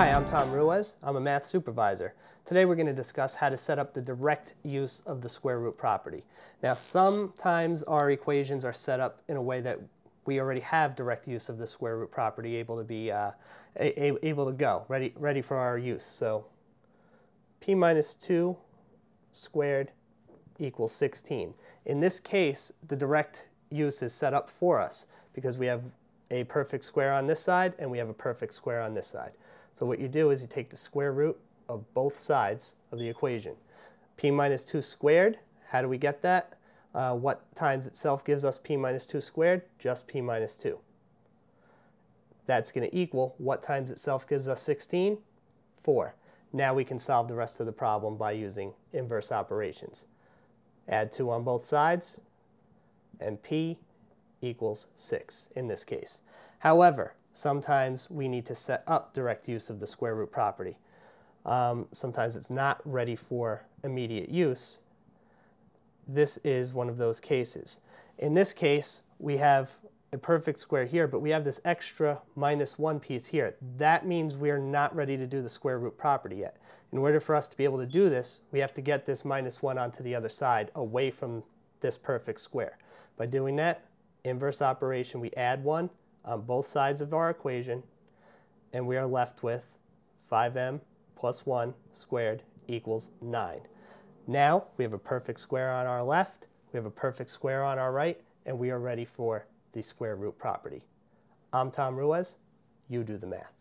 Hi, I'm Tom Ruiz. I'm a math supervisor. Today we're going to discuss how to set up the direct use of the square root property. Now sometimes our equations are set up in a way that we already have direct use of the square root property able to be uh, able to go, ready, ready for our use. So p minus 2 squared equals 16. In this case, the direct use is set up for us because we have a perfect square on this side and we have a perfect square on this side. So what you do is you take the square root of both sides of the equation. p minus 2 squared, how do we get that? Uh, what times itself gives us p minus 2 squared? Just p minus 2. That's going to equal what times itself gives us 16? 4. Now we can solve the rest of the problem by using inverse operations. Add 2 on both sides, and p equals 6 in this case. However, sometimes we need to set up direct use of the square root property. Um, sometimes it's not ready for immediate use. This is one of those cases. In this case, we have a perfect square here, but we have this extra minus 1 piece here. That means we are not ready to do the square root property yet. In order for us to be able to do this, we have to get this minus 1 onto the other side, away from this perfect square. By doing that, inverse operation, we add 1, on both sides of our equation, and we are left with 5m plus 1 squared equals 9. Now we have a perfect square on our left, we have a perfect square on our right, and we are ready for the square root property. I'm Tom Ruiz. You do the math.